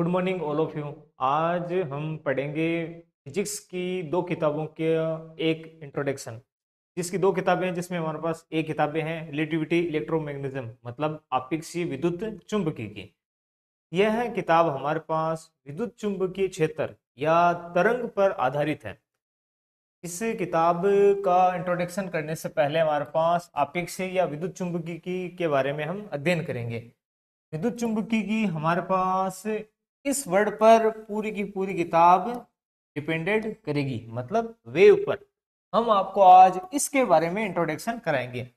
Good morning all of you आज हम पढ़ेंगे फिजिक्स की दो किताबों के एक इंट्रोडक्शन जिसकी दो किताबें हैं, जिसमें हमारे पास एक किताबें हैं रिलेटिविटी इलेक्ट्रोमैग्नेटिज्म मतलब आपेक्षीय विद्युत चुंबकीय की। यह किताब हमारे पास विद्युत चुंबकीय क्षेत्र या तरंग पर आधारित है। इस किताब का इंट्रोडक्शन करने से पहले हमारे पास आपेक्षीय या विद्युत चुंबकीय की बारे में हम अध्ययन करेंगे। विद्युत चुंबकीय की हमारे पास इस वर्ड पर पूरी की पूरी किताब डिपेंडेड करेगी? मतलब वेव पर हम आपको आज इसके बारे में इंट्रोडक्शन कराएँगे।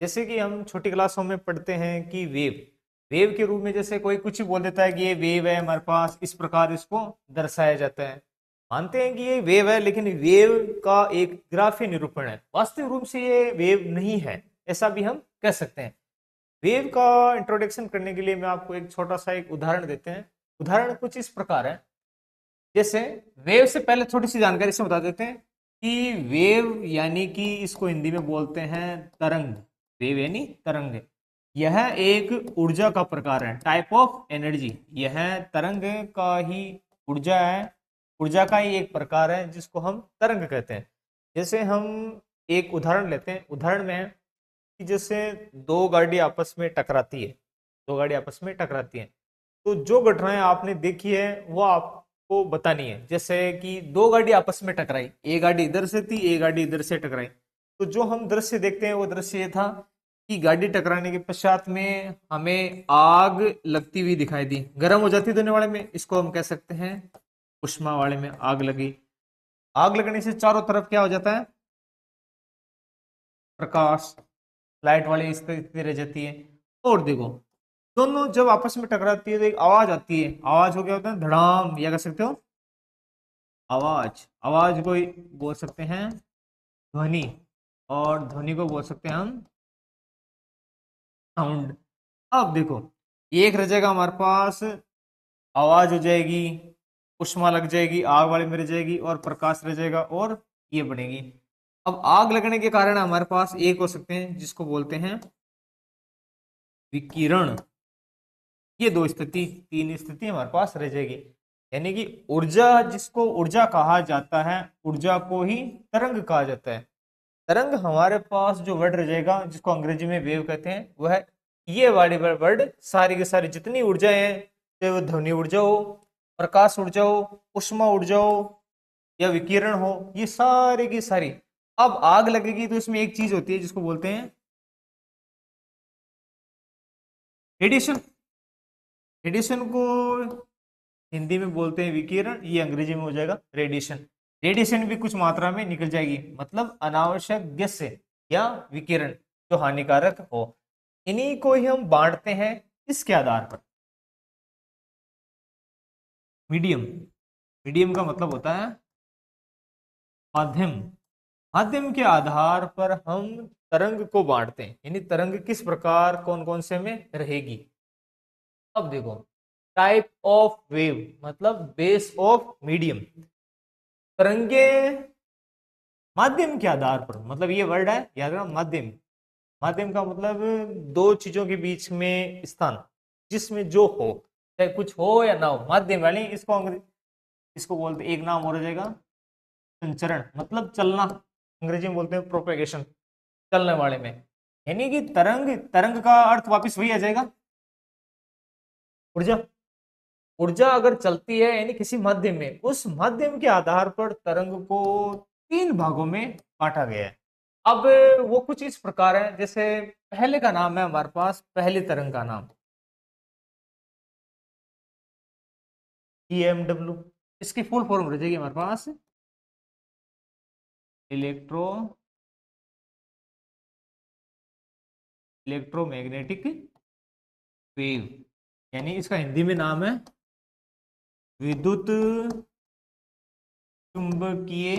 जैसे कि हम छोटी क्लासों में पढ़ते हैं कि वेव। वेव के रूप में जैसे कोई कुछ बोल देता है कि ये वेव है, हमारे पास इस प्रकार इसको दर्शाया जाता है। मानते हैं कि ये वेव है, लेकिन वेव का एक ग्राफी निरूपण है। वास्तविक रूप से ये वेव नहीं है, ऐसा भी हम कह सकते हैं। वेव का इंट्रोडक्शन करने के लिए मैं आपको एक छोटा सा एक उदाहरण देते हैं। उदाहरण कुछ इस प्रकार है। जैसे वेव से पहले थोड़ी सी जानकारी से बता देते हैं कि वेव यानी कि इसको हिंदी में बोलते हैं तरंग। वेव यानी तरंग। यह एक ऊर्जा का प्रकार है टाइप ऑफ़ एनर्जी यह तरंग का ही ऊर्जा है। ऊर्जा का ही एक प्रकार है जिसको हम तरंग कहते हैं। जैसे हम एक उदाहरण लेते हैं। उदाहरण में कि जैसे दो गाड़ी आपस में टकराती है। दो गाड़ी आपस में टकराती है। तो जो घटनाएँ आपने देखी है, वो आपको बतानी है। जैसे कि दो गाड़ी आपस में टकराई, एक गाड़ी इधर से थी, एक गाड़ी इधर से टकराई। तो जो हम दृश्य देखते हैं, वो दृश्य ये था कि गाड़ी टकराने के पश्चात में हमें आग लगती हुई दिखाई दी। गर्म हो जाती धोने वाले में, इसको हम कह सकते हैं उष्मा वाले में आग लगी। आग लगने से चारों तरफ़ क्या हो जाता है? प्रकाश, लाइट वाली स्थिति रह जाती है। और देखो दोनों जब आपस में टकराती है तो एक आवाज़ आती है। आवाज़ हो गया होता है धड़ाम, या कह सकते हो? आवाज़। आवाज़ को बोल सकते हैं ध्वनि, और ध्वनि को बोल सकते हैं हम साउंड अब देखो, एक रह जाएगा हमारे पास, आवाज़ हो जाएगी, उष्मा लग जाएगी, आग वाले में रह जाएगी, और प्रकाश रह जाएगा, और ये बनेगी। अब आग लगने के कारण हमारे पास एक हो सकते हैं, जिसको बोलते हैं विकिरण। ये दो स्थिति, तीन स्थिति हमारे पास रह जाएगी। यानी कि ऊर्जा जिसको ऊर्जा कहा जाता है, ऊर्जा को ही तरंग कहा जाता है। तरंग हमारे पास जो वर्ड रह जाएगा, जिसको अंग्रेज़ी में वेव कहते हैं, वह है, ये वाली वर्ड सारी के सारी जितनी ऊर्जा है, चाहे वो ध्वनि ऊर्जा हो, प्रकाश ऊर्जा हो, उष्मा ऊर्जा हो, या विकिरण हो, ये सारी की सारी। अब आग लगेगी तो इसमें एक चीज़ होती है जिसको बोलते हैं, रेडिएशन। रेडिएशन को हिंदी में बोलते हैं विकिरण, ये अंग्रेज़ी में हो जाएगा रेडिएशन रेडिएशन भी कुछ मात्रा में निकल जाएगी मतलब अनावश्यक गैस या विकिरण जो हानिकारक हो। इन्हीं को ही हम बांटते हैं इसके आधार पर। मीडियम। मीडियम का मतलब होता है माध्यम। माध्यम के आधार पर हम तरंग को बांटते हैं, यानी तरंग किस प्रकार कौन कौन से में रहेगी? अब देखो टाइप ऑफ़ वेव मतलब बेस ऑफ़ मीडियम तरंगे माध्यम के आधार पर मतलब ये वर्ड है, याद रखना, माध्यम. माध्यम का मतलब दो चीज़ों के बीच में स्थान, जिसमें जो हो, चाहे कुछ हो या ना हो, माध्यम वाली इसको इसको बोलते, एक नाम हो जाएगा, संचरण मतलब चलना, अंग्रेज़ी में बोलते हैं प्रोपेगेशन चलने वाले में. यानी कि तरंग तरंग का अर्थ वापस वही आ जाएगा ऊर्जा ऊर्जा अगर चलती है यानी किसी माध्यम में, उस माध्यम के आधार पर तरंग को तीन भागों में बांटा गया है। अब वो कुछ इस प्रकार है, जैसे पहले का नाम है हमारे पास, पहले तरंग का नाम। ई एम डब्ल्यू इसकी फुल फॉर्म रह जाएगी हमारे पास। Electro, electromagnetic wave. यानी इसका हिंदी में नाम है विद्युत चुंबकीय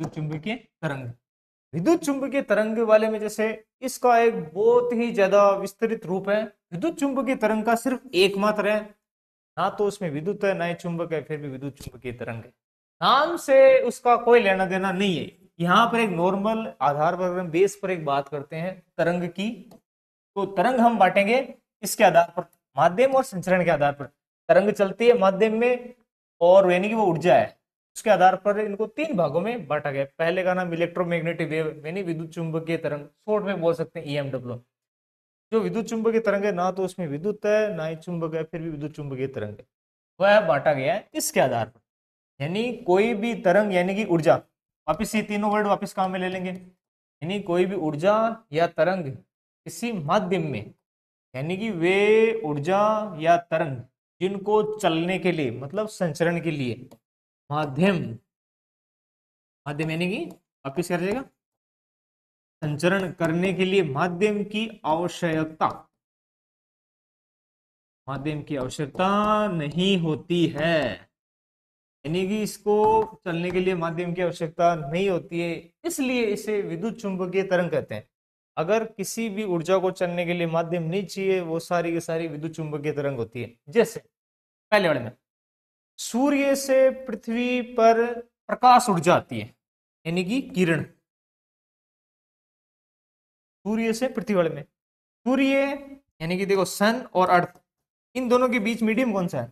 विद्युत चुंबकीय तरंग। विद्युत चुंबकीय तरंग वाले में जैसे इसका एक बहुत ही ज़्यादा विस्तृत रूप है। विद्युत चुंबकीय तरंग का सिर्फ़ एकमात्र है। ना तो उसमें विद्युत है, ना ही चुंबक है, फिर भी विद्युत चुंबकीय तरंग है। नाम से उसका कोई लेना देना नहीं है। यहाँ पर एक नॉर्मल आधार पर, बेस पर एक बात करते हैं तरंग की। तो तरंग हम बांटेंगे इसके आधार पर, माध्यम और संचरण के आधार पर। तरंग चलती है माध्यम में और यानी कि वो ऊर्जा है। उसके आधार पर इनको तीन भागों में बांटा गया। पहले का नाम इलेक्ट्रोमैग्नेटिक वेव यानी विद्युत चुंबकीय तरंग, शॉर्ट में बोल सकते हैं ईएमडब्ल्यू जो विद्युत चुंबकीय तरंग है, ना तो उसमें विद्युत है, ना ही चुंबक है, फिर भी विद्युत चुंबकीय तरंग है। वह बांटा गया है इसके आधार पर। यानी कोई भी तरंग, यानी कि ऊर्जा, वापिस ये तीनों वर्ड वापिस काम में ले लेंगे? यानी कोई भी ऊर्जा या तरंग किसी माध्यम में, यानी कि वे ऊर्जा या तरंग जिनको चलने के लिए मतलब संचरण के लिए, माध्यम माध्यम यानी कि वापिस कर जाएगा? संचरण करने के लिए माध्यम की आवश्यकता। माध्यम की आवश्यकता नहीं होती है। यानी कि इसको चलने के लिए माध्यम की आवश्यकता नहीं होती है, इसलिए इसे विद्युत चुंबकीय तरंग कहते हैं। अगर किसी भी ऊर्जा को चलने के लिए माध्यम नहीं चाहिए, वो सारी की सारी विद्युत चुंबकीय तरंग होती है। जैसे पहले वाले में, सूर्य से पृथ्वी पर प्रकाश ऊर्जा आती है, यानी कि किरण। सूर्य से पृथ्वी वाले में, सूर्य, यानी कि देखो सन और अर्थ, इन दोनों के बीच मीडियम कौन सा है?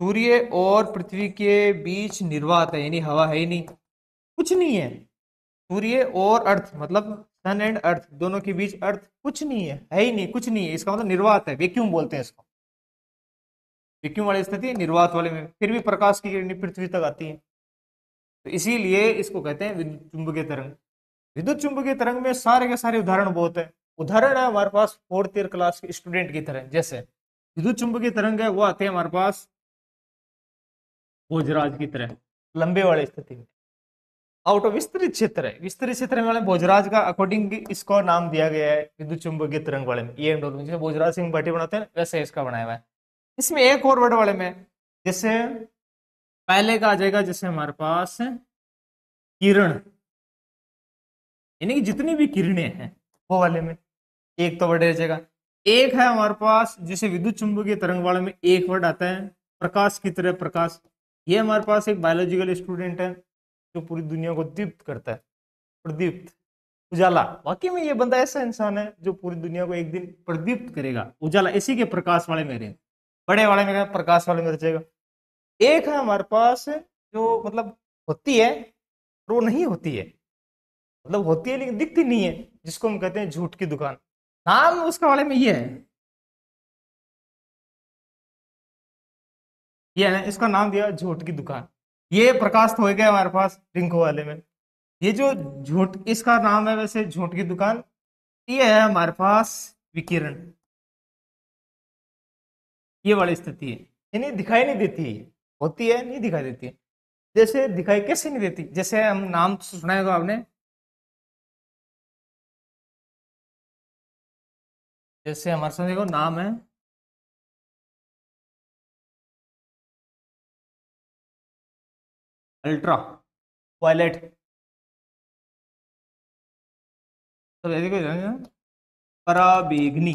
सूर्य और पृथ्वी के बीच निर्वात है, यानी हवा है ही नहीं। कुछ नहीं है। सूर्य और अर्थ मतलब सन एंड अर्थ, दोनों के बीच अर्थ कुछ नहीं है है ही नहीं, कुछ नहीं है। इसका मतलब निर्वात है, वैक्यूम बोलते हैं इसको। वैक्यूम वाली स्थिति निर्वात वाले में। फिर भी प्रकाश की किरण पृथ्वी तक आती है। तो इसीलिए इसको कहते हैं विद्युत चुंबकीय तरंग। विद्युत चुंबकीय तरंग में सारे के सारे उदाहरण बहुत है। उदाहरण है हमारे पास फोर्थ ईयर क्लास के स्टूडेंट की तरह, जैसे विद्युत चुंबकीय तरंग है, वो आते हैं हमारे पास भोजराज की तरह, लंबे वाले स्थिति में। आउट ऑफ़ विस्तृत क्षेत्र है। विस्तृत क्षेत्र वाले भोजराज का अकॉर्डिंग इसको नाम दिया गया है, विद्युत चुंबकीय तरंग वाले में। ये जैसे भोजराज सिंह भाटी बनाते हैं, वैसे इसका बनाया हुआ है। इसमें एक और वर्ड वाले में, जैसे पहले का आ जाएगा, जैसे हमारे पास किरण। यानी कि जितनी भी किरणें हैं, वो वाले में एक तो वर्ड रह जाएगा। एक है हमारे पास, जैसे विद्युत चुंबकीय तरंग वाले में एक वर्ड आता है, प्रकाश की तरह प्रकाश। ये हमारे पास एक बायोलॉजिकल स्टूडेंट है जो पूरी दुनिया को दीप्त करता है, प्रदीप्त, उजाला। वाकई में ये बंदा ऐसा इंसान है जो पूरी दुनिया को एक दिन प्रदीप्त करेगा, उजाला। इसी के प्रकाश वाले में बड़े वाले में प्रकाश वाले में रचेगा एक है हमारे पास जो मतलब होती है वो नहीं होती है। मतलब होती है लेकिन दिखती नहीं है, जिसको हम कहते हैं झूठ की दुकान। नाम उसका वाले में ये है। ये है इसका नाम दिया, झूठ की दुकान। ये प्रकाश तो हो गया हमारे पास रिंको वाले में। ये जो झूठ, इसका नाम है वैसे झूठ की दुकान। ये है हमारे पास विकिरण। ये वाली स्थिति है। यानी दिखाई नहीं देती है। होती है, नहीं दिखाई देती है। जैसे दिखाई कैसे नहीं देती? जैसे हम नाम सुना है तो आपने। जैसे हमारे साथ देखो, नाम है अल्ट्रा, वायलेट। तो पराबेगनी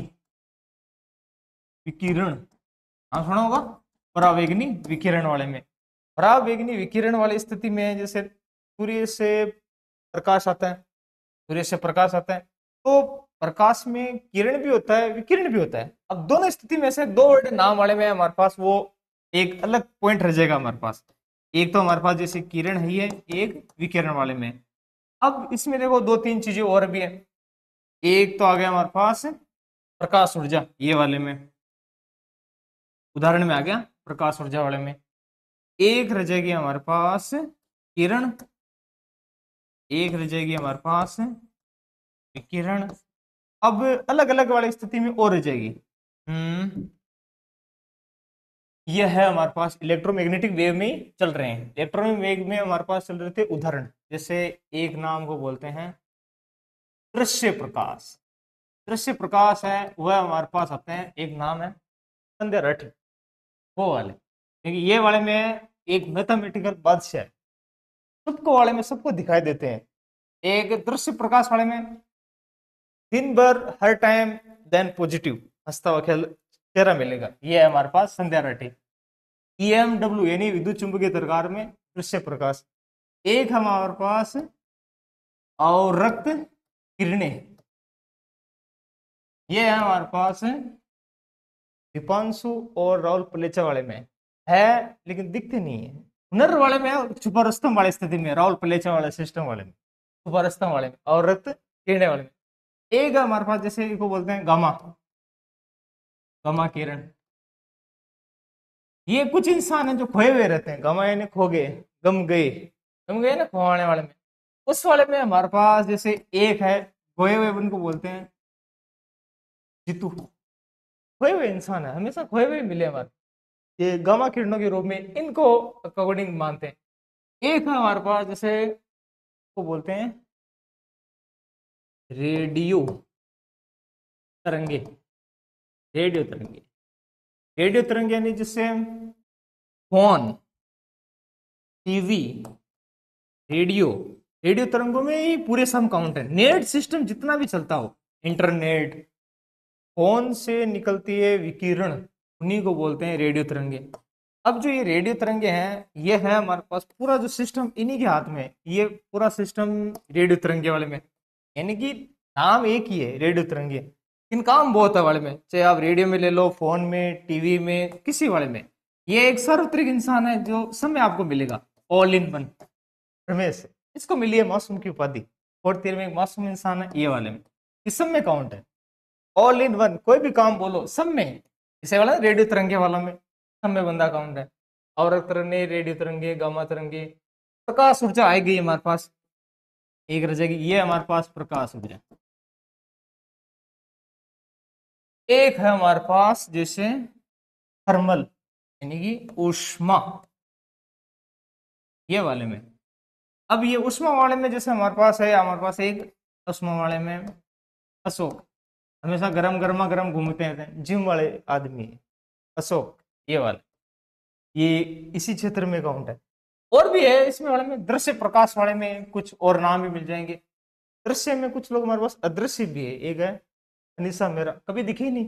विकिरण। हाँ सुना होगा? परावेगनी, विकिरण वाले में। परावेगनी, विकिरण वाली स्थिति में जैसे सूर्य से प्रकाश आता है, सूर्य से प्रकाश आता है तो प्रकाश में किरण भी होता है, विकिरण भी होता है। अब दोनों स्थिति में से दो वर्ड नाम वाले में हमारे पास वो एक अलग पॉइंट रह जाएगा हमारे पास। एक तो हमारे पास जैसे किरण ही है एक विकिरण वाले में। अब इसमें देखो दो तीन चीज़ें और भी है। एक तो आ गया हमारे पास प्रकाश ऊर्जा, ये वाले में। उदाहरण में आ गया प्रकाश ऊर्जा वाले में। एक रह जाएगी हमारे पास किरण। एक रह जाएगी हमारे पास किरण अब अलग अलग वाली स्थिति में और रह जाएगी। हम्म। यह है हमारे पास इलेक्ट्रोमैग्नेटिक वेव में चल रहे हैं। इलेक्ट्रोमैग्नेटिक वेव में हमारे पास चल रहे थे उदाहरण, जैसे एक नाम को बोलते हैं दृश्य प्रकाश। दृश्य प्रकाश है, वह हमारे पास आते हैं, एक नाम है संध्या रठ, वो वाले। क्योंकि ये वाले में एक मैथमेटिकल बादशाह है। सबको वाले में सबको दिखाई देते हैं। एक दृश्य प्रकाश वाले में दिन भर, हर टाइम देन पॉजिटिव हंसता हुआ खेल चेहरा मिलेगा। ये है हमारे पास संध्या राठी। ईएमडब्ल्यू यानी विद्युत चुंबकीय तरकार में दृश्य प्रकाश। एक हमारे पास और रक्त किरणें ये है हमारे पास दीपांशु और राहुल पलेचा वाले में है, लेकिन दिखते नहीं है। हुनर वाले में छुपा रस्तम वाले स्थिति में राहुल पलेचा वाले, सिस्टम वाले में। छुपा रस्तम वाले में और रक्त किरणे वाले में। एक हमारे पास जैसे इनको बोलते हैं, गामा। गामा किरण। ये कुछ इंसान है जो खोए हुए रहते हैं। गामा यानी खो गए, गम गए। गम गए ना खोने वाले में। उस वाले में हमारे पास जैसे एक है, खोए हुए उनको बोलते हैं जितू। खोए हुए इंसान है, हमेशा खोए हुए मिले हमारे। ये गामा किरणों के रूप में इनको अकॉर्डिंग मानते हैं। एक है हमारे पास जैसे को बोलते हैं रेडियो तरंगे। रेडियो तरंगे। रेडियो तरंगे यानी जिससे फ़ोन, टीवी, रेडियो रेडियो तरंगों में ही पूरे सम काउंट है। नेट सिस्टम जितना भी चलता हो इंटरनेट फ़ोन से निकलती है विकिरण, उन्हीं को बोलते हैं रेडियो तरंगे। अब जो ये रेडियो तरंगे हैं, ये है हमारे पास पूरा जो सिस्टम इन्हीं के हाथ में ये पूरा सिस्टम रेडियो तरंगे वाले में यानी कि नाम एक ही है, रेडियो तरंगे। काम बहुत है वाले में। चाहे आप रेडियो में ले लो फ़ोन में टीवी में, किसी वाले में। ये एक सार्वत्रिक इंसान है जो समय आपको मिलेगा। ऑल इन वन रमेश, इसको मिली है मासूम की उपाधि। और तीर में एक मासूम इंसान है, ये वाले में। इस सब में काउंट है। ऑल इन वन कोई भी काम बोलो, सब में इसे वाला रेडियो तिरंगे वाला में। सब में बंदा काउंट है। और तिरंगे रेडियो तिरंगे, गामा तिरंगे। प्रकाश ऊर्जा आएगी हमारे पास। एक रह ये हमारे पास प्रकाश ऊर्जा। एक है हमारे पास जैसे थर्मल, यानी कि उष्मा ये वाले में। अब ये उष्मा वाले में जैसे हमारे पास है, हमारे पास एक उष्मा वाले में अशोक। हमेशा गरम, गर्मा, गर्म घूमते हैं। जिम वाले आदमी, अशोक, ये वाले। ये इसी क्षेत्र में काउंट है। और भी है इसमें वाले में, दृश्य प्रकाश वाले में कुछ और नाम भी मिल जाएँगे। दृश्य में कुछ लोग हमारे पास अदृश्य भी है। एक है अनिशा मेरा, कभी दिखे ही नहीं।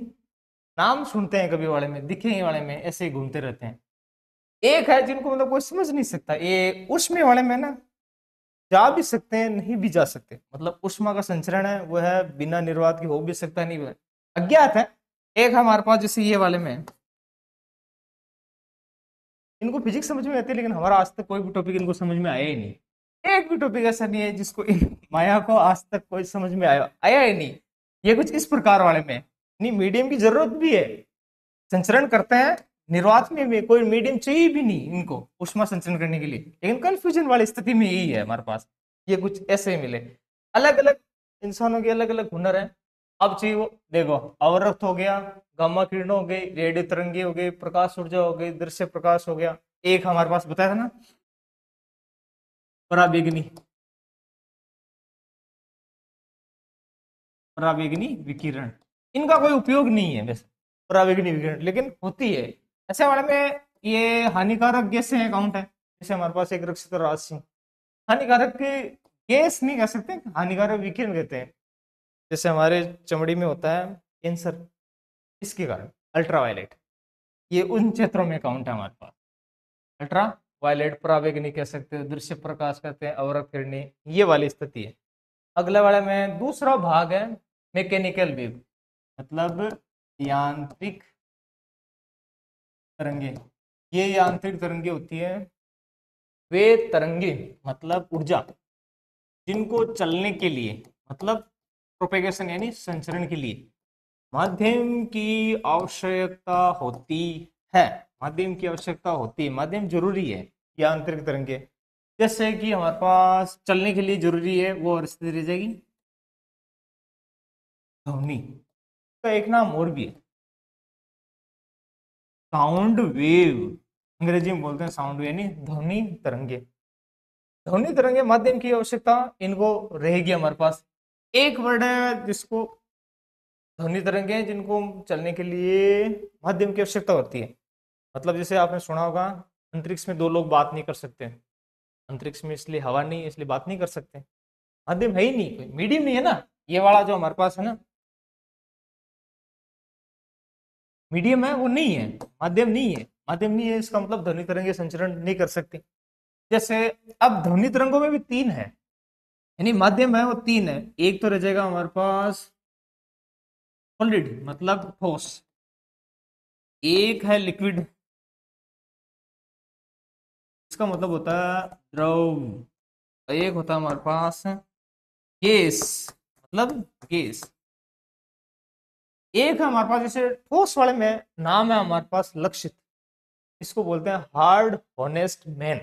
नाम सुनते हैं कभी वाले में, दिखे ही वाले में, ऐसे ही घूमते रहते हैं। एक है जिनको मतलब कोई समझ नहीं सकता, ये उसमें वाले में ना, जा भी सकते हैं, नहीं भी जा सकते। मतलब उष्मा का संचरण है, वो है बिना निर्वात के हो भी सकता है, नहीं अज्ञात है, एक हमारे पास जैसे ये वाले में। इनको फिजिक्स समझ में आती है, लेकिन हमारा आज तक कोई भी टॉपिक इनको समझ में आया ही नहीं। एक भी टॉपिक ऐसा नहीं है, जिसको माया को आज तक कोई समझ में आया आया ही नहीं। ये कुछ इस प्रकार वाले में नहीं मीडियम की ज़रूरत भी है। संचरण करते हैं, निर्वात में कोई मीडियम चाहिए भी नहीं इनको उष्मा संचरण करने के लिए। लेकिन कंफ्यूजन वाली स्थिति में यही है हमारे पास। ये कुछ ऐसे ही मिले। अलग अलग इंसानों के अलग अलग हुनर है। अब चाहिए वो, देखो, अवरक्त हो गया, गामा किरण हो गई, रेडियो तरंगे हो गई, प्रकाश ऊर्जा हो गई, दृश्य प्रकाश हो गया। एक हमारे पास बताया था ना? पराबेगनी पराबेगनी विकिरण। इनका कोई उपयोग नहीं है वैसे पराबेगनी विकिरण, लेकिन होती है। ऐसे वाले में ये हानिकारक गैस से अकाउंट है। जैसे हमारे पास एक रक्षित राशि हानिकारक गैस नहीं कह सकते, हानिकारक विकिरण कहते हैं। जैसे हमारे चमड़ी में होता है कैंसर, इसके कारण, अल्ट्रावायलेट। ये उन क्षेत्रों में अकाउंट है हमारे पास। अल्ट्रा वायलेट प्रावेगनी कह सकते हैं, दृश्य प्रकाश कहते हैं अवरक किरणी, ये वाली स्थिति है। अगले वाले में दूसरा भाग है मैकेनिकल वेव मतलब यांत्रिक तरंगे। ये यांत्रिक तरंगे होती है, वे तरंगे मतलब ऊर्जा, जिनको चलने के लिए मतलब प्रोपेगेशन यानी संचरण के लिए, माध्यम की आवश्यकता होती है। माध्यम की आवश्यकता होती है। माध्यम ज़रूरी है यांत्रिक तरंगे। जैसे कि हमारे पास चलने के लिए ज़रूरी है, वो स्थिति रह जाएगी। ध्वनि। का एक नाम और भी है। साउंड वेव अंग्रेज़ी में बोलते हैं साउंड वेव यानी ध्वनि तरंगे। ध्वनि तरंगे माध्यम की आवश्यकता, इनको रहेगी हमारे पास। एक वर्ड है जिसको ध्वनि तरंगे जिनको चलने के लिए माध्यम की आवश्यकता होती है। मतलब जैसे आपने सुना होगा, अंतरिक्ष में दो लोग बात नहीं कर सकते। अंतरिक्ष में इसलिए हवा नहीं, इसलिए बात नहीं कर सकते। माध्यम है ही नहीं, कोई मीडियम नहीं है ना। ये वाला जो हमारे पास है ना मीडियम है, वो नहीं है, माध्यम नहीं है। माध्यम नहीं है, इसका मतलब ध्वनि तरंगे संचरण नहीं कर सकती। जैसे, अब ध्वनि तरंगों में भी तीन है। यानी माध्यम है, वो तीन है। एक तो रह जाएगा हमारे पास सॉलिड मतलब ठोस। एक है लिक्विड इसका मतलब होता है द्रव। एक होता है हमारे पास गैस मतलब गैस। एक है हमारे पास, जैसे ठोस वाले में नाम है हमारे पास लक्षित। इसको बोलते हैं हार्ड ऑनेस्ट मैन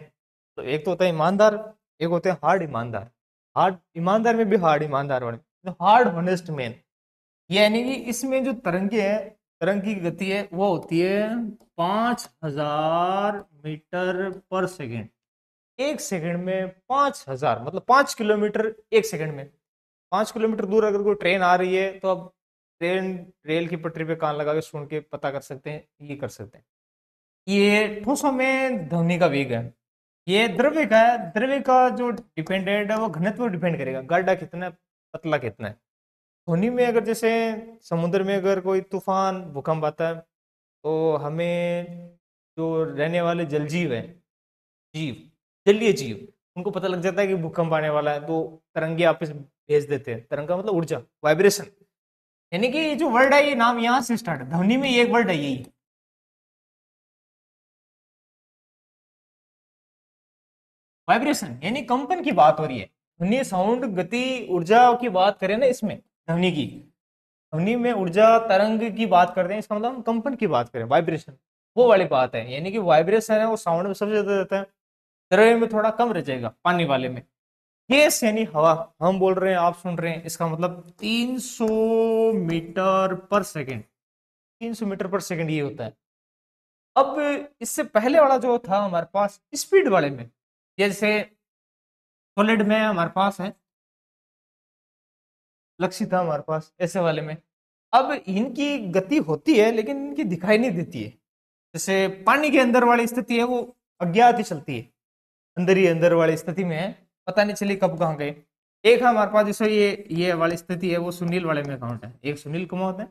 तो एक तो होता है ईमानदार, एक होते हैं हार्ड ईमानदार। हार्ड ईमानदार में भी हार्ड ईमानदार वाले। तो हार्ड ऑनेस्ट मैन यानी कि इसमें जो तरंगे है, तरंग की गति है, वो होती है पाँच हज़ार मीटर पर सेकेंड। एक सेकंड में पाँच हज़ार मतलब पाँच किलोमीटर एक सेकंड में। पाँच किलोमीटर दूर अगर कोई ट्रेन आ रही है तो अब ट्रेन, रेल की पटरी पे कान लगा के सुन के पता कर सकते हैं, ये कर सकते हैं। ये ठोसों में ध्वनि का वेग है। ये द्रव्य का द्रव्य का जो डिपेंडेंट है, वो घनत्व डिपेंड करेगा। गाढ़ा कितना है पतला कितना है। ध्वनि में अगर जैसे समुद्र में अगर कोई तूफ़ान, भूकंप आता है तो हमें जो रहने वाले जल जीव है, जीव, जलीय जीव, उनको पता लग जाता है कि भूकंप आने वाला है तो तरंगे आपस भेज देते हैं। तरंग मतलब ऊर्जा वाइब्रेशन यानी कि ये जो वर्ड है, ये नाम यहाँ से स्टार्ट है। ध्वनि में एक वर्ड है, यही। वाइब्रेशन यानी कंपन की बात हो रही है। ध्वनि साउंड गति, ऊर्जा की बात करें ना इसमें, ध्वनि की। ध्वनि में ऊर्जा, तरंग की बात करते हैं, इसका मतलब हम कंपन की बात करें वाइब्रेशन वो वाली बात है, यानी कि वाइब्रेशन है, वो साउंड में सबसे ज़्यादा रहता है। द्रव्य में थोड़ा कम रह जाएगा, पानी वाले में। गैस यानी हवा, हम बोल रहे हैं, आप सुन रहे हैं, इसका मतलब 300 मीटर पर सेकेंड। 300 मीटर पर सेकेंड ये होता है। अब इससे पहले वाला जो था हमारे पास स्पीड वाले में, जैसे सॉलिड में हमारे पास है, लक्ष्य था हमारे पास, ऐसे वाले में। अब इनकी गति होती है, लेकिन इनकी दिखाई नहीं देती है। जैसे पानी के अंदर वाली स्थिति है, वो अज्ञात ही चलती है। अंदर ही अंदर वाली स्थिति में है। पता नहीं चली कब कहाँ गए एक है हमारे पास, जैसे ये ये वाली स्थिति है, वो सुनील वाले में अकाउंट है। एक सुनील कुमार है।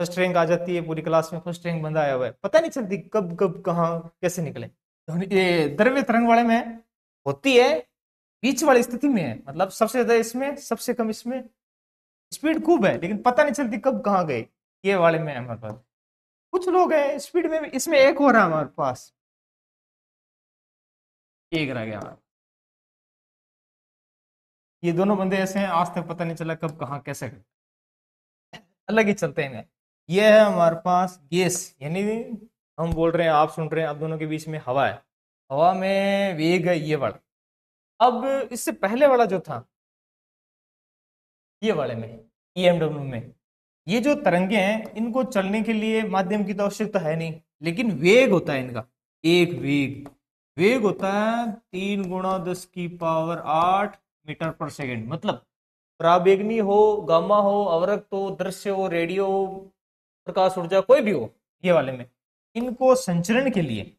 फ़र्स्ट रैंक आ जाती है पूरी क्लास में फ़र्स्ट रैंक बंदा आया हुआ है। पता नहीं चलती कब कब, कहाँ, कैसे निकले। ये द्रव्य तरंग वाले में होती है, बीच वाली स्थिति में है। मतलब सबसे ज़्यादा इसमें, सबसे कम इसमें स्पीड खूब है, लेकिन पता नहीं चलती कब कहाँ गए ये वाले में हमारे पास। कुछ लोग हैं स्पीड में इसमें एक हो रहा है हमारे पास। एक रह गया। हमारे ये दोनों बंदे ऐसे हैं, आज तक पता नहीं चला कब, कहाँ, कैसे अलग ही चलते हैं ये है हमारे पास गैस, यानी हम बोल रहे हैं, आप सुन रहे हैं, आप दोनों के बीच में हवा है। हवा में वेग है, ये वाला। अब इससे पहले वाला जो था, ये वाले में ई में, ये जो तरंगे हैं, इनको चलने के लिए माध्यम की तो आवश्यकता है नहीं, लेकिन वेग होता है इनका, एक वेग। वेग होता है तीन गुणा दस की पावर आठ मीटर पर सेकेंड मतलब? प्रावेगनी हो, गामा हो अवरक्त हो दृश्य हो, रेडियो प्रकाश ऊर्जा, कोई भी हो, ये वाले में। इनको संचरण के लिए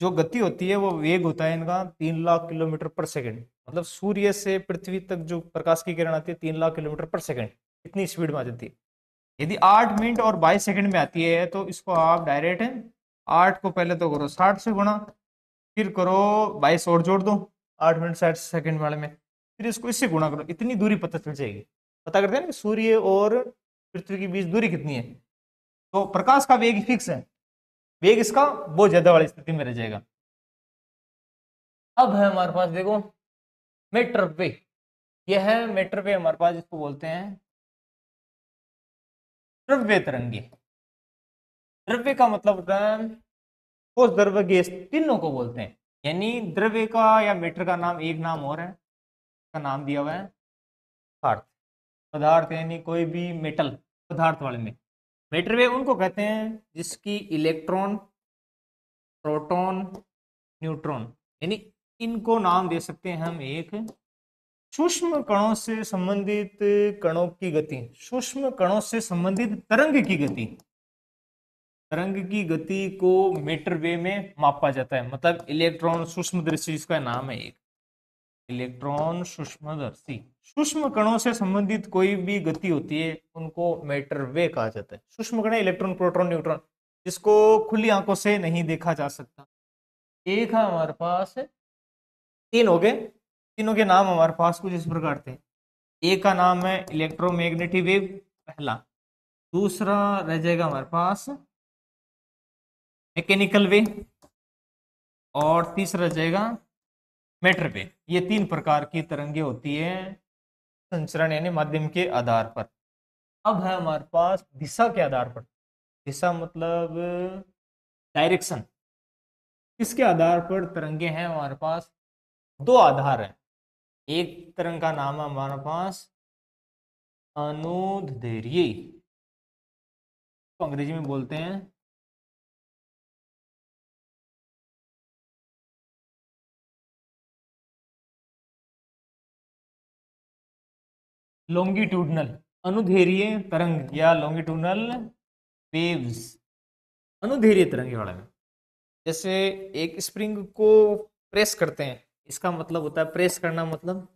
जो गति होती है, वो वेग होता है इनका, तीन लाख किलोमीटर पर सेकंड। मतलब सूर्य से पृथ्वी तक जो प्रकाश की किरण आती है, तीन लाख किलोमीटर पर सेकंड। इतनी स्पीड में आ जाती है। यदि आठ मिनट और बाईस सेकंड में आती है तो इसको आप डायरेक्ट आठ को पहले तो करो साठ से गुणा, फिर करो बाईस और जोड़ दो। आठ मिनट साठ सेकंड वाले में, फिर इसको इससे गुणा करो, इतनी दूरी पता चल जाएगी। पता करते हैं ना सूर्य और पृथ्वी के बीच दूरी कितनी है? तो प्रकाश का वेग फिक्स है। वेग इसका बहुत ज़्यादा वाली स्थिति में रह जाएगा। अब है हमारे पास, देखो मीटर वे यह है मीटर वे हमारे पास इसको बोलते हैं द्रव्य तरंगे। द्रव्य का मतलब होता है द्रव्य गैस, तीनों को बोलते हैं। यानी द्रव्य का या मीटर का नाम एक नाम और है का नाम दिया हुआ है पदार्थ। पदार्थ यानी कोई भी मेटल पदार्थ वाले में। मीटर वे उनको कहते हैं जिसकी इलेक्ट्रॉन प्रोटॉन न्यूट्रॉन यानी इनको नाम दे सकते हैं हम एक सूक्ष्म कणों से संबंधित कणों की गति, सूक्ष्म कणों से संबंधित तरंग की गति। तरंग की गति को मीटर वे में मापा जाता है। मतलब इलेक्ट्रॉन सूक्ष्म दृष्टि इसका नाम है एक। इलेक्ट्रॉन सूक्ष्मदर्शी। सूक्ष्म कणों से संबंधित कोई भी गति होती है, उनको मीटर वे कहा जाता है। सूक्ष्म कण इलेक्ट्रॉन प्रोटॉन न्यूट्रॉन जिसको खुली आँखों से नहीं देखा जा सकता। एक है हमारे पास, तीन हो गए। तीनों के नाम हमारे पास कुछ इस प्रकार थे। एक का नाम है इलेक्ट्रोमैग्नेटिक वेव पहला। दूसरा रह जाएगा हमारे पास मैकेनिकल वे और तीसरा जाएगा मैटर पे ये तीन प्रकार की तरंगे होती है संचरण यानी माध्यम के आधार पर। अब है हमारे पास दिशा के आधार पर। दिशा मतलब डायरेक्शन इसके आधार पर तरंगे हैं हमारे पास। दो आधार है। एक तरंग का नाम है हमारे पास अनुधैर्य तो अंग्रेज़ी में बोलते हैं लॉन्गिट्यूडनल अनुधैर्य तरंग या लॉन्गिट्यूडनल वेव्स अनुधैर्य तरंग के बारे में जैसे एक स्प्रिंग को प्रेस करते हैं इसका मतलब होता है प्रेस करना मतलब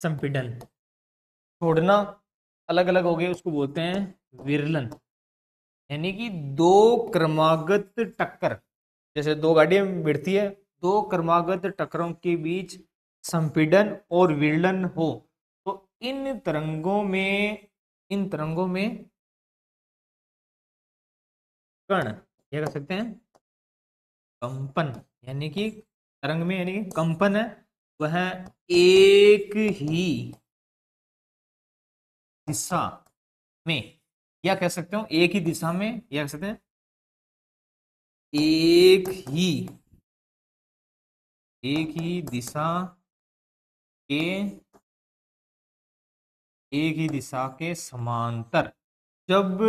संपीडन छोड़ना अलग अलग हो गए उसको बोलते हैं विरलन यानी कि दो क्रमागत टक्कर जैसे दो गाड़ियाँ भिड़ती है दो क्रमागत टक्करों के बीच संपीडन और विरलन हो इन तरंगों में, इन तरंगों में कण, क्या कह सकते हैं? कंपन, यानी कि तरंग में, यानी कि कंपन है, वह एक ही दिशा में, या कह सकते हो, एक ही दिशा में, या कह सकते हैं, एक ही एक ही दिशा के एक ही दिशा के समांतर। जब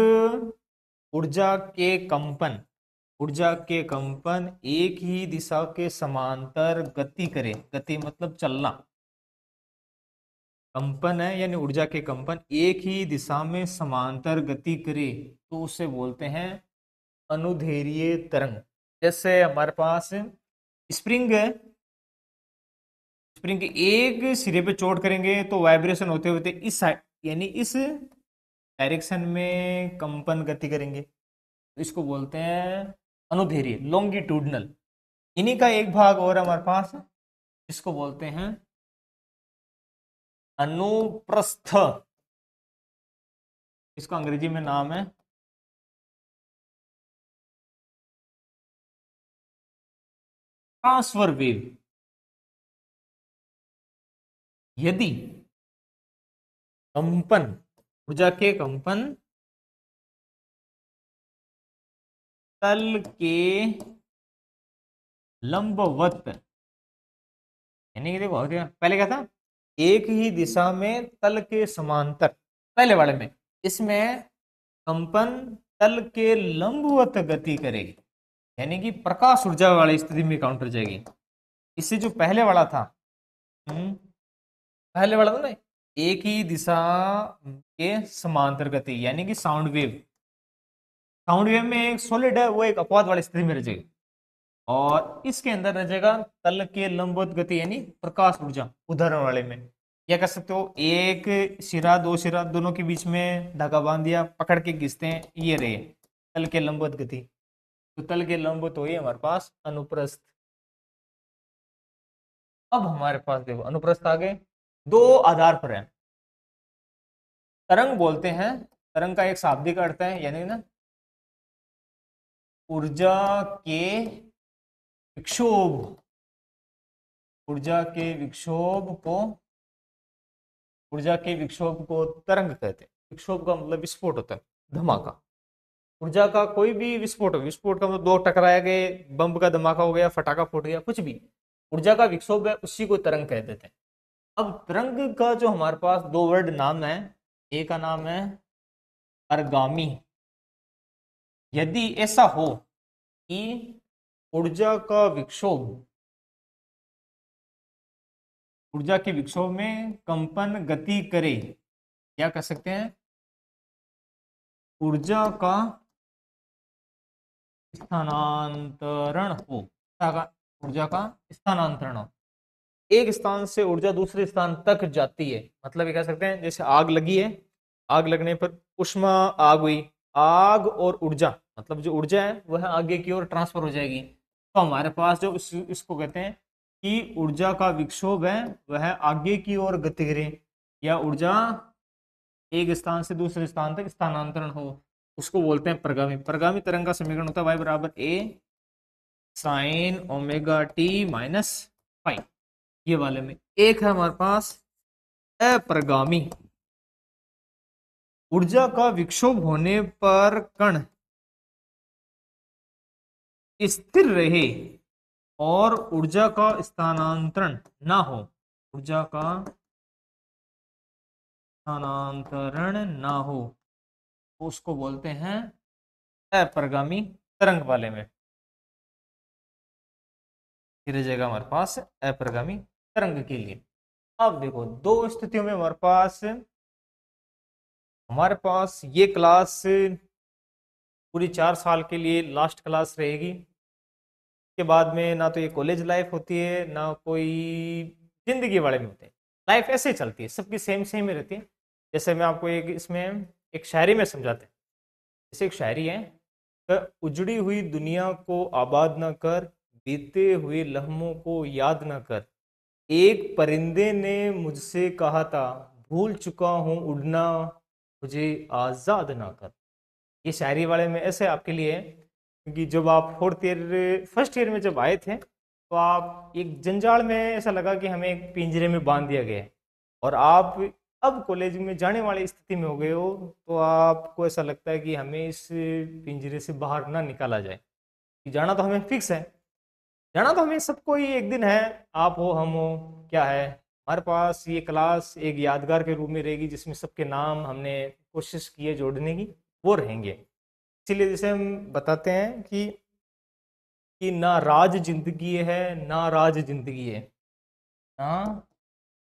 ऊर्जा के कंपन, ऊर्जा के कंपन एक ही दिशा के समांतर गति करे, गति मतलब चलना। कंपन है, यानी ऊर्जा के कंपन एक ही दिशा में समांतर गति करे तो उसे बोलते हैं अनुधैर्य तरंग। जैसे हमारे पास स्प्रिंग है स्प्रिंग एक सिरे पे चोट करेंगे तो वाइब्रेशन होते होते इस साइड यानी इस डायरेक्शन में कंपन गति करेंगे। तो इसको बोलते हैं अनुधैर्य लॉन्गिट्यूडनल इन्हीं का एक भाग और हमारे पास, इसको बोलते हैं अनुप्रस्थ। इसका अंग्रेज़ी में नाम है ट्रांसफ़र वेव यदि कंपन ऊर्जा के कंपन तल के लंबवत यानी कि देखो पहले क्या था? एक ही दिशा में तल के समांतर पहले वाले में। इसमें कंपन तल के लंबवत गति करेगी यानी कि प्रकाश ऊर्जा वाली स्थिति में काउंटर जाएगी। इससे जो पहले वाला था हम्म, पहले वाला था ना, एक ही दिशा के समांतर गति, यानी कि साउंड वेव साउंड वेव में एक सॉलिड है, वो एक अपवाद वाली स्थिति में रह जाएगी। और इसके अंदर रह जाएगा तल के लंबवत गति, यानी प्रकाश ऊर्जा, उदाहरण वाले में। क्या कर सकते हो? एक सिरा, दो सिरा, दोनों के बीच में धागा बाँध दिया, पकड़ के घिसते हैं, ये रहे तल के लंबवत गति। तो तल के लंबवत हो हमारे पास, अनुप्रस्थ। अब हमारे पास देखो, अनुप्रस्थ आ गए दो आधार पर है। तरंग बोलते हैं, तरंग का एक शाब्दिक अर्थ है, यानी ना, ऊर्जा के विक्षोभ, ऊर्जा के विक्षोभ को, ऊर्जा के विक्षोभ को तरंग कहते हैं। विक्षोभ का मतलब विस्फोट होता है, धमाका। ऊर्जा का कोई भी विस्फोट हो, विस्फोट का मतलब दो टकराए गए, बम का धमाका हो गया, फटाका फूट गया, कुछ भी। ऊर्जा का विक्षोभ है, उसी को तरंग कह देते हैं। अब तरंग का जो हमारे पास दो वर्ड नाम है एक का नाम है अर्गामी। यदि ऐसा हो कि ऊर्जा का विक्षोभ, ऊर्जा के विक्षोभ में कंपन गति करे, क्या कह सकते हैं? ऊर्जा का स्थानांतरण हो ऊर्जा का स्थानांतरण हो। एक स्थान से ऊर्जा दूसरे स्थान तक जाती है। मतलब ये कह सकते हैं जैसे आग लगी है आग लगने पर उष्मा आग हुई आग और ऊर्जा मतलब जो ऊर्जा है वह आगे की ओर ट्रांसफ़र हो जाएगी। तो हमारे पास जो इस, इसको कहते हैं कि ऊर्जा का विक्षोभ है वह आगे की ओर गति करे या ऊर्जा एक स्थान से दूसरे स्थान तक स्थानांतरण हो उसको बोलते हैं प्रगामी। प्रगामी तरंग का समीकरण होता है वाई बराबर A sine omega T minus five ये वाले में। एक है हमारे पास अप्रगामी। ऊर्जा का विक्षोभ होने पर कण स्थिर रहे और ऊर्जा का स्थानांतरण ना हो। ऊर्जा का स्थानांतरण ना हो, उसको बोलते हैं अप्रगामी तरंग वाले में। रह जाएगा हमारे पास अप्रगामी तरंग के लिए। अब देखो, दो स्थितियों में हमारे पास हमारे पास ये क्लास पूरी चार साल के लिए लास्ट क्लास रहेगी। के बाद में ना तो ये कॉलेज लाइफ होती है, ना कोई ज़िंदगी वाले में होते। हैं लाइफ ऐसे चलती है, सबकी सेम सेम ही रहती है। जैसे मैं आपको एक इसमें, एक शायरी में समझाते हैं। जैसे एक शायरी है तो उजड़ी हुई दुनिया को आबाद न कर बीते हुए लम्हों को याद न कर। एक परिंदे ने मुझसे कहा था, भूल चुका हूँ उड़ना, मुझे आज़ाद ना कर। ये शायरी वाले में ऐसे आपके लिए क्योंकि जब आप फोर्थ ईयर, फ़र्स्ट ईयर में जब आए थे तो आप एक जंजाल में ऐसा लगा कि हमें एक पिंजरे में बाँध दिया गया है। और आप अब कॉलेज में जाने वाली स्थिति में हो गए हो तो आपको ऐसा लगता है कि हमें इस पिंजरे से बाहर ना निकाला जाए। कि जाना तो हमें फिक्स है। जाना तो हमें सबको ही एक दिन है। आप हो, हम हो, क्या है? हमारे पास ये क्लास एक यादगार के रूप में रहेगी जिसमें सबके नाम हमने कोशिश की है जोड़ने की, वो रहेंगे। इसीलिए जैसे हम बताते हैं कि कि ना राज ज़िंदगी है, ना राज ज़िंदगी है। ना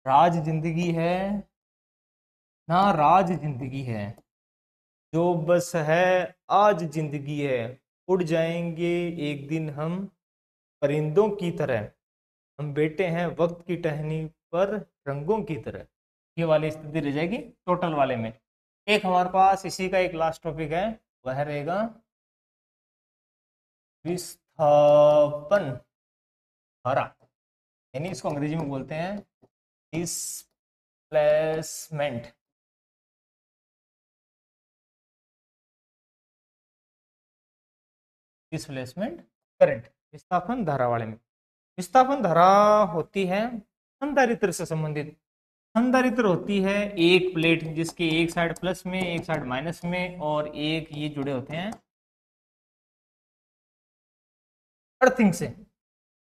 राज ज़िंदगी है, ना राज ज़िंदगी है। जो बस है, आज ज़िंदगी है। उड़ जाएँगे एक दिन हम। परिंदों की तरह। हम बैठे हैं, वक्त की टहनी पर रंगों की तरह। ये वाली स्थिति रह जाएगी टोटल वाले में। एक हमारे पास इसी का एक लास्ट टॉपिक है, वह रहेगा विस्थापन हरा। यानी इसको अंग्रेज़ी में बोलते हैं डिस्प्लेसमेंट डिस्प्लेसमेंट करंट विस्थापन धारा वाले में। विस्थापन धारा होती है संधारित्र से संबंधित। संधारित्र होती है एक प्लेट जिसके एक साइड प्लस में, एक साइड माइनस में और एक ये जुड़े होते हैं। अर्थिंग से।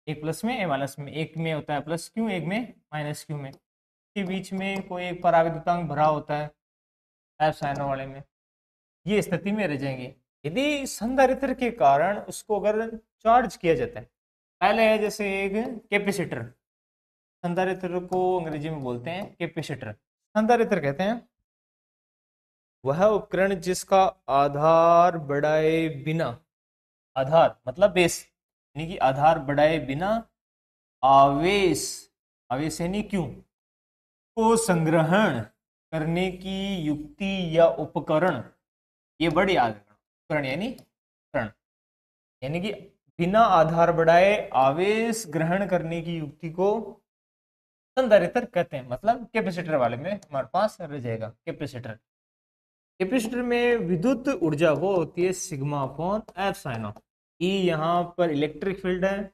एक प्लस में, एक माइनस में। एक में होता है प्लस क्यू? एक में, माइनस क्यू में? के बीच में कोई एक पराविद्युतांक भरा होता है साइनो वाले में। ये स्थिति में रह जाएँगे। यदि संधारित्र के कारण उसको अगर चार्ज किया जाता है, पहले है जैसे एक कैपेसिटर संधारित्र को अंग्रेज़ी में बोलते हैं कैपेसिटर संधारित्र कहते हैं, वह उपकरण जिसका आधार बढ़ाए बिना, आधार मतलब बेस यानी कि आधार बढ़ाए बिना आवेश आवेश यानी क्यों? को संग्रहण करने की युक्ति या उपकरण, ये बड़ी याद उपकरण यानी उपकरण यानी कि बिना आधार बढ़ाए आवेश ग्रहण करने की युक्ति को संधारित्र कहते हैं। मतलब कैपेसिटर वाले में हमारे पास रह जाएगा कैपेसिटर। कैपेसिटर में विद्युत ऊर्जा वो होती है sigma upon epsilon E यहाँ पर इलेक्ट्रिक फ़ील्ड है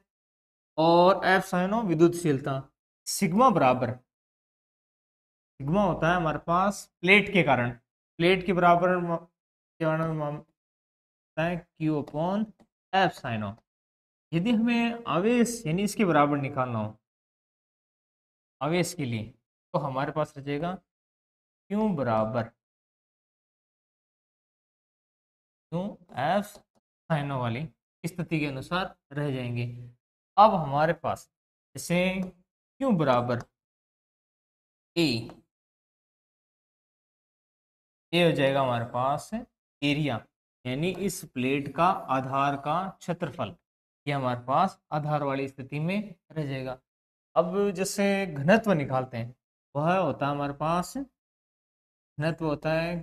और एफ़ साइनो विद्युतशीलता सिग्मा बराबर। सिग्मा होता है हमारे पास प्लेट के कारण। प्लेट के बराबर क्यू अपॉन एफ़ ऑफ़ यदि हमें आवेश यानी इसके बराबर निकालना हो, आवेश के लिए तो हमारे पास रह जाएगा क्यों बराबर। क्यों एफ़ साइनो वाली स्थिति के अनुसार रह जाएँगे। अब हमारे पास जैसे क्यों बराबर ए ये हो जाएगा हमारे पास एरिया यानी इस प्लेट का आधार का क्षेत्रफल, ये हमारे पास आधार वाली स्थिति में रह जाएगा। अब जैसे घनत्व निकालते हैं, वह होता है हमारे पास, घनत्व होता है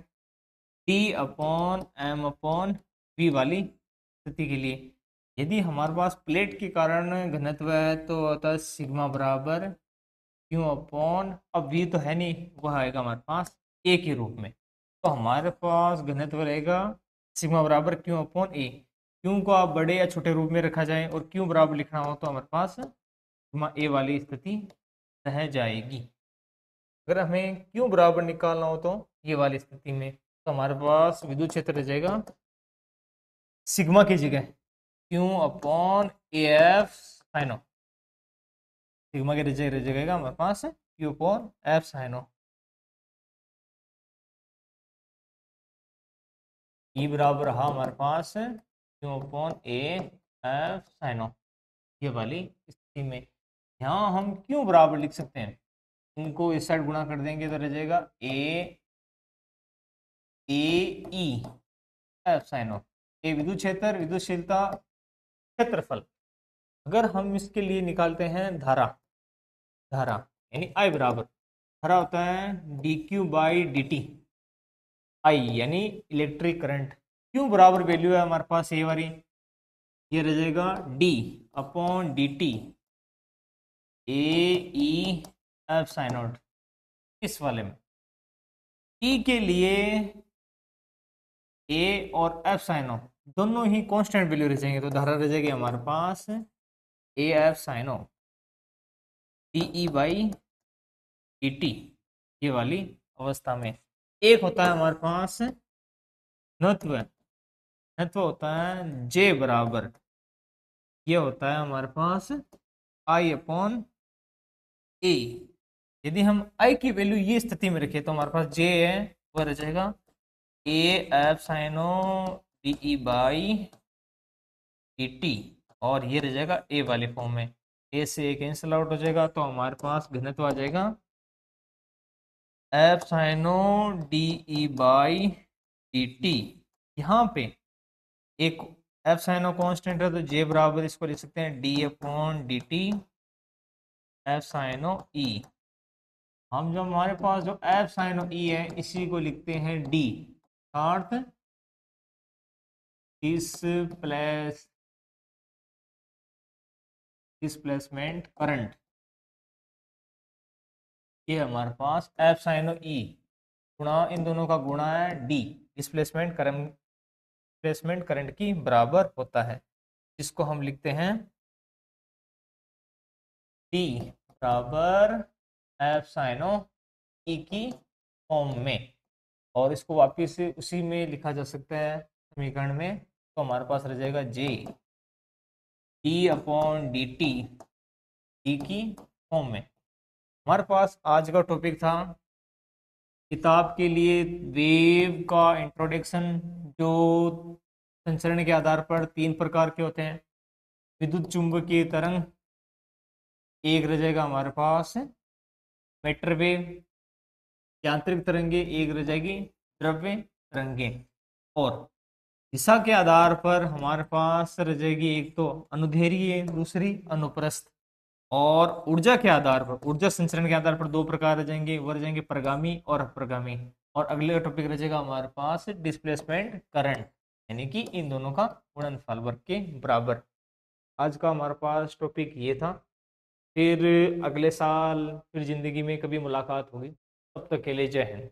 T upon M upon V वाली स्थिति के लिए। यदि हमारे पास प्लेट के कारण घनत्व है तो होता है सिग्मा बराबर क्यू अपॉन, अब वी तो है नहीं, वह आएगा हमारे पास ए के रूप में। तो हमारे पास घनत्व रहेगा सिग्मा बराबर क्यू अपॉन ए? क्यू को आप बड़े या छोटे रूप में रखा जाए? और क्यू बराबर लिखना हो तो हमारे पास सिग्मा ए वाली स्थिति रह जाएगी। अगर हमें क्यू बराबर निकालना हो तो ये वाली स्थिति में तो हमारे पास विद्युत क्षेत्र रह जाएगा सिग्मा की जगह। Q? Upon A epsilon sigma के रह जाएगा हमारे पास Q upon epsilon E बराबर रहा हमारे पास Q upon A epsilon ये वाली स्थिति में यहाँ हम क्यों बराबर लिख सकते हैं? इनको इस साइड गुणा कर देंगे तो रह जाएगा ए ए ई एफ़ साइनो ए विद्युत क्षेत्र, विद्युतशीलता क्षेत्रफल। अगर हम इसके लिए निकालते हैं धारा धारा, यानी आई बराबर, धारा होता है D Q by D T I, यानी इलेक्ट्रिक करंट क्यों बराबर वैल्यू है हमारे पास? ये वाली। ये रह जाएगा D upon D T A E epsilon इस वाले में। ई e के लिए ए और एफ़ साइनो दोनों ही कांस्टेंट वैल्यू रह जाएँगे तो धारा रह जाएगी हमारे पास A epsilon D E by D T ये वाली अवस्था में। एक होता है हमारे पास नत्व नत्व होता है जे बराबर। ये होता है हमारे पास आई अपॉन ए यदि हम आई की वैल्यू ये स्थिति में रखें तो हमारे पास जे है, वह रह जाएगा A epsilon D E by D T और ये रह जाएगा ए वाले फॉर्म में। ए से ए कैंसिल आउट हो जाएगा तो हमारे पास घनत्व आ जाएगा epsilon D E by D T. यहाँ पे एक एफ़ साइनो कांस्टेंट है तो जे बराबर इसको लिख सकते हैं D upon D T epsilon E. हम जो हमारे पास जो एफ़ साइनो ई है, इसी को लिखते हैं डी। अर्थ डिसप्लेस डिस्प्लेसमेंट करंट ये हमारे पास एफ़ साइनो ई गुणा इन दोनों का गुणा है D displacement current displacement current की बराबर होता है। जिसको हम लिखते हैं डी बराबर एफ़ साइनो ई की फॉर्म में। और इसको वापिस उसी में लिखा जा सकता है समीकरण में। तो हमारे पास रह जाएगा J D upon D T D की फॉर्म में। हमारे पास आज का टॉपिक था किताब के लिए वेव का इंट्रोडक्शन जो संचरण के आधार पर तीन प्रकार के होते हैं। विद्युत चुंबकीय तरंग, एक रह जाएगा हमारे पास मेटर वेव यांत्रिक तरंगे, एक रह जाएगी द्रव्य तरंगे। और दिशा के आधार पर हमारे पास रह जाएगी एक तो अनुधेरीय दूसरी अनुप्रस्थ। और ऊर्जा के आधार पर, ऊर्जा संचरण के आधार पर दो प्रकार रह जाएँगे। वह रह जाएँगे प्रगामी और अप्रगामी। और अगले टॉपिक रह जाएगा हमारे पास डिस्प्लेसमेंट करंट यानी कि इन दोनों का गुणनफल वर्ग के बराबर। आज का हमारे पास टॉपिक ये था। फिर अगले साल, फिर ज़िंदगी में कभी मुलाकात होगी। तब तक के लिए जय हिंद।